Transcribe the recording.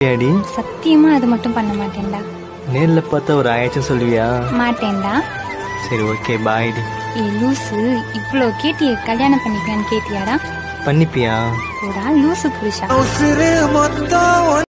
ஏடி? சத்தியமா அது மட்டும் பண்ண மாட்டேன்டா. நேர்ல பார்த்தா ஒரு ஆயாச்சும் சொல்லுவியா? மாட்டேன்டா. சரி ஓகே பாய்டி ஏ லூசு இவ்ளோ கேட்டிய கல்யாணம் பண்ணிக்கலான்னு கேட்டியாடா? பண்ணிப்பியா? போடா லூசு புருஷா.